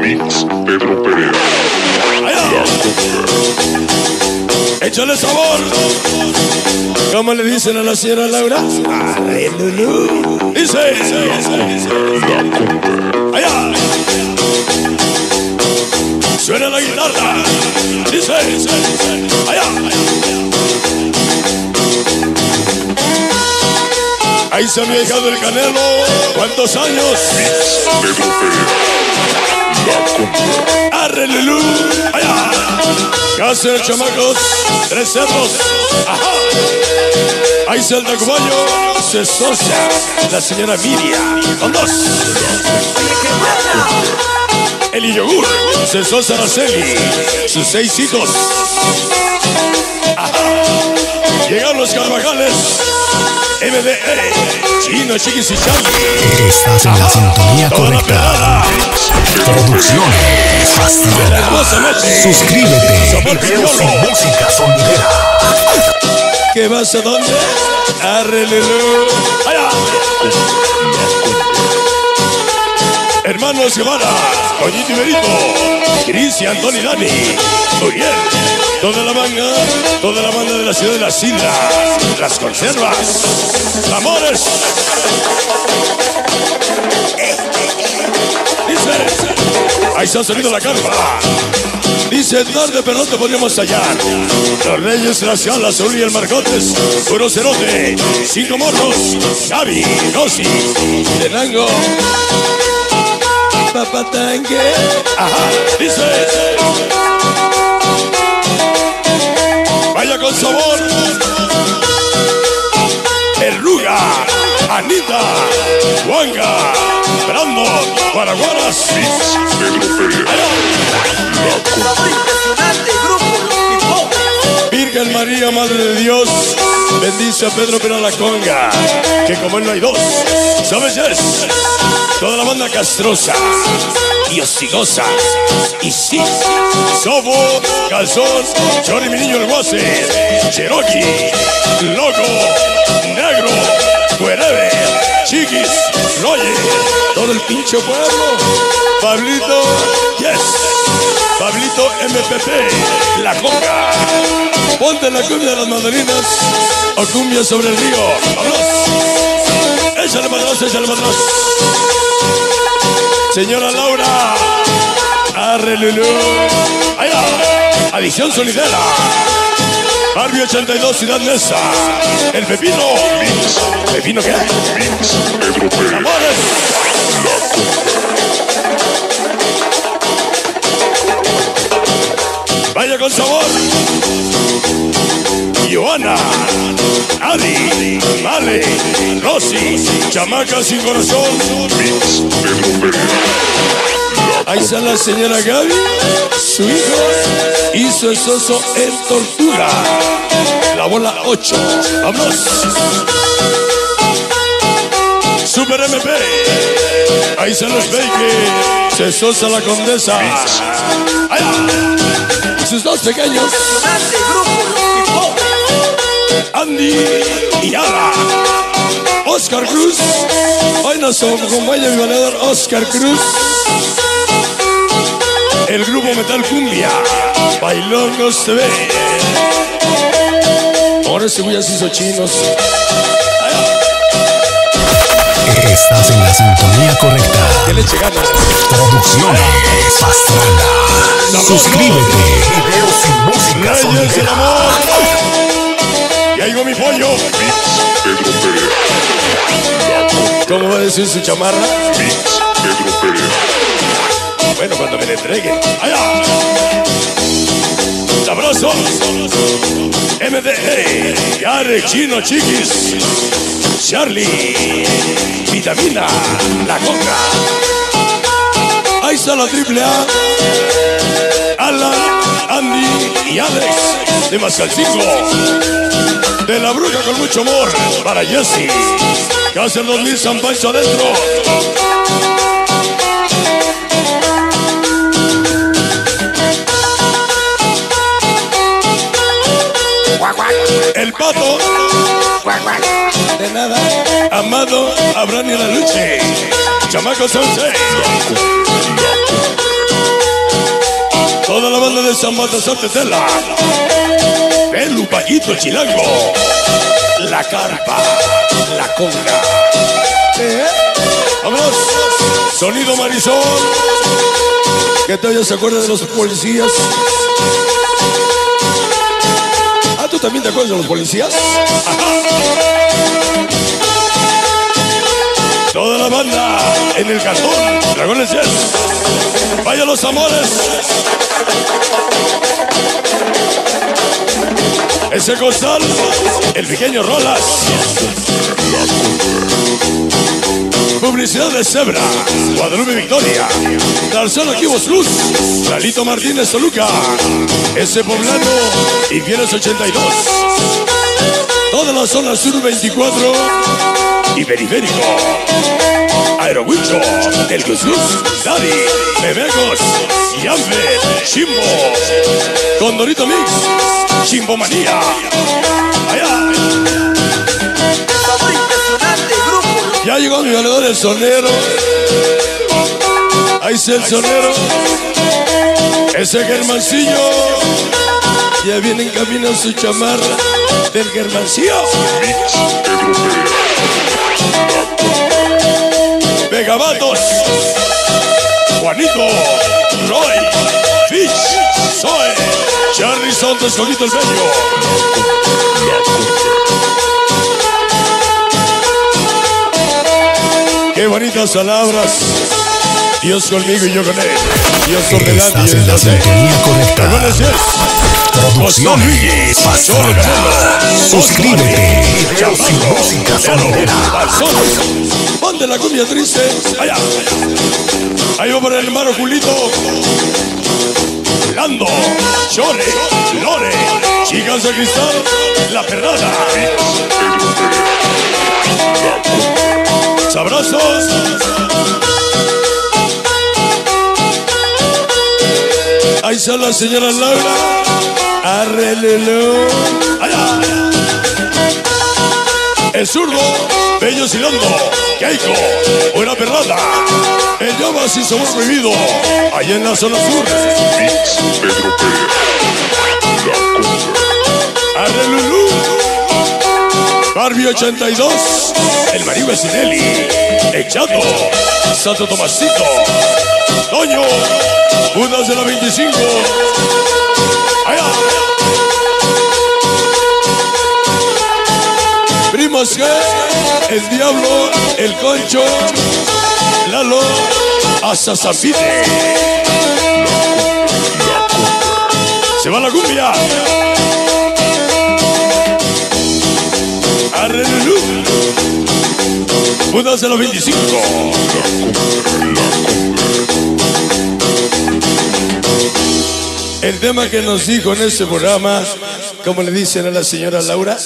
Mix Pedro Perea. Allá. Échale sabor. ¿Cómo le dicen a la señora Laura? Ay, Lulú. Dice, dice, dice, dice. Allá. Suena la guitarra. Dice, dice, Ahí se me ha dejado el canelo. ¿Cuántos años? Arre, Lulú. Allá. ¿Qué hacen, chamacos? Tres cerros. Ajá. Ahí está el tacubayo. Se socia la señora Miriam. Con dos. El yogur. Se socia Araceli. Sus seis hijos. Llegaron los Carvajales. MDE. Chino, Chiquis y Charlie. Estás en la sintonía correcta. Producciones noche. Suscríbete. Videos y música sonidera. ¿Qué vas a dónde? Arrelelo. Allá. Hermanos Guevara, Toñito Iberito, Cristian, Tony Dani, Uriel, toda la banda, toda la banda de la ciudad de las islas, las conservas, amores. Dice, ahí se ha salido la carpa. Dice tarde, pero no te podríamos hallar. Los Reyes, la Azul y el Marcotes, Puro Cerote, Cinco Morros, Gaby, Rosy, Tenango, Papatangue. Ajá, dice. Vaya con sabor. Erruga, Anita, Juanga, Brandon, Paraguaras. Perea. impresionante grupo. Virgen María, Madre de Dios, bendice a Pedro Pera la Conga, que como él no hay dos, ¿sabes es? Toda la banda castrosa y y sí, Sobo, Calzón, Johnny mi niño el guase, Cherokee, Loco, Negro, Wherever, Chiquis, Roger, todo el pinche pueblo, Pablito, yes, Pablito MPP, la conga. Ponte la cumbia de las mandarinas o cumbia sobre el río. ¡Vámonos! Échale para atrás, échale para atrás. Señora Laura. Arre Lulú. Allá. Adicción solidera. Barbie 82, Ciudad Mesa. El Pepino. ¿Pepino qué? Amores. Con sabor. Joana, Adi, Male, Rosy, Chamaca sin corazón. Ahí está la señora Gaby, su hijo y su esposo en tortura. La bola 8. Vámonos. Super MP. Ahí se los ve que se sosa la condesa. Allá. Sus dos pequeños. Andy y Ada. Oscar Cruz. Hoy nos acompaña mi valedor Oscar Cruz. El grupo Metal Cumbia. Se ve. Ahora ese güey ya se hizo chinos. Estás en la sintonía correcta. ¿Qué le eche ganas? Producciones Pastrana. Suscríbete. Videos y música sonidera. amor. Y ahí va mi pollo. Pedro Perea. ¿Cómo va a decir su chamarra? Pedro Perea. Bueno, cuando me la entreguen. Allá. Sabroso. MDE. Yare, Chino, Chiquis. Charlie. Vitamina. La coca. Ahí está la triple A. Alan, Andy y Alex. De Mascalcingo. De la bruja con mucho amor. Para Jesse. Cáceres 2000 San Pancho adentro. El pato. De nada. Amado Abraham y la luche. Chamaco Sensei. Toda la banda de San Baltasar Tetela. Pelu Payito Chilango. La carpa. La conga. Vámonos. Sonido Marisol. Que todavía se acuerda de los policías. Ah, ¿tú también te acuerdas de los policías? Toda la banda en el cantón. Dragones Yes. Vaya los amores. Ese costal. El pequeño Rolas. Publicidad de Zebra, Guadalupe Victoria, Tarzán Aquivos Luz, Lalito Martínez Toluca, ese poblano, Infieles 82, toda la zona sur 24 y periférico, Aeroguicho, El Gus, Daddy, Bebecos, Yambe, Chimbo, Condorito Mix, Chimbo Manía, allá. Ya llegó mi valedor el sonero. Ahí está el sonero. Ese Germancillo. Ya viene en camino su chamarra del Germancillo. Mix. Pegabatos. Juanito. Roy. Fish. Zoe. Charlie Santos Solito el Bello. Qué bonitas palabras. Dios conmigo y yo con él. Dios y Estás en la con sintonía correcta. Producciones Pastrana. Suscríbete. Videos y música sonidera. Ponte la cumbia triste. Allá. Ahí va por el hermano Julito. Lando. Chore. Lore. Chicas de cristal. La perrada. Sabrosos. Ahí está la señora Laura. Allá. El zurdo, Bello Silondo, Keiko, Buena Perrada, el Llamas y Somos Prohibido, allá en la zona sur, Mix Pedro Perea. La. Arrelulú, Barbie 82, el Marido Sinelli, el Chato, Santo Tomasito, Toño, Budas de la 25, allá. El diablo, el concho, Lalo, hasta Zambite. Se va la cumbia. Arrelulú. Budas de los 25. El tema que nos dijo en este programa, como le dicen a la señora Laura,